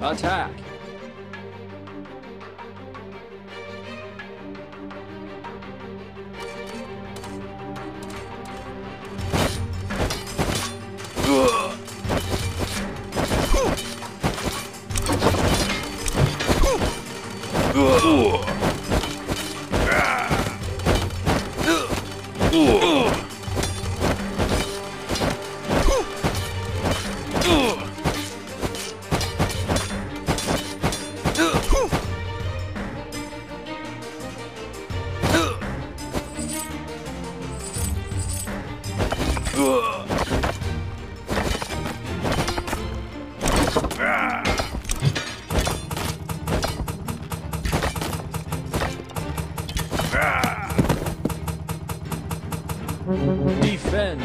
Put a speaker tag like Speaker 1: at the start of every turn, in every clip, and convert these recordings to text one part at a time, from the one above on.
Speaker 1: Attack! Defend!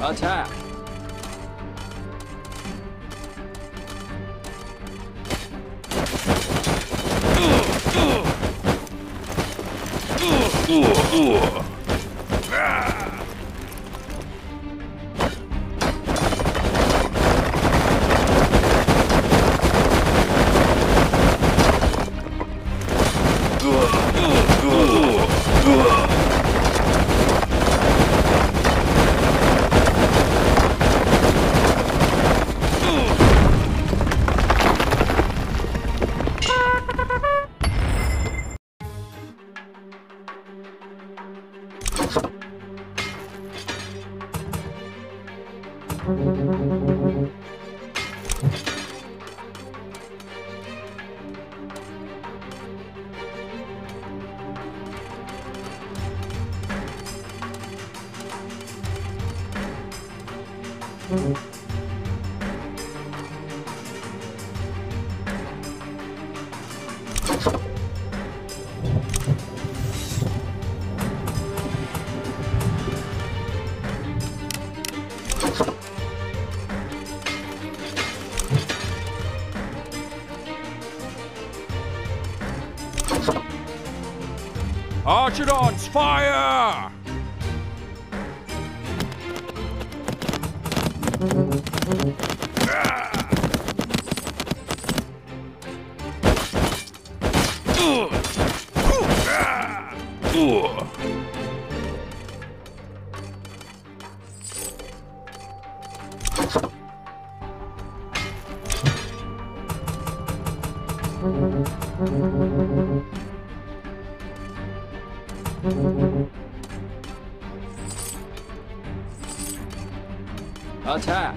Speaker 1: Attack! 우 와, Mm-hmm.
Speaker 2: Archidons, fire!
Speaker 1: Attack!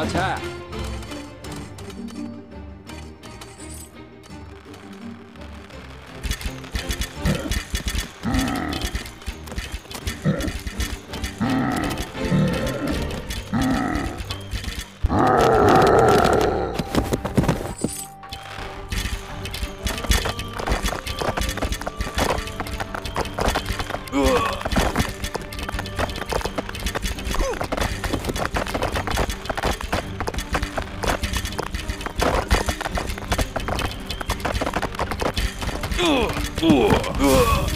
Speaker 1: Attack! Ugh. う
Speaker 2: わ。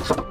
Speaker 2: Attack!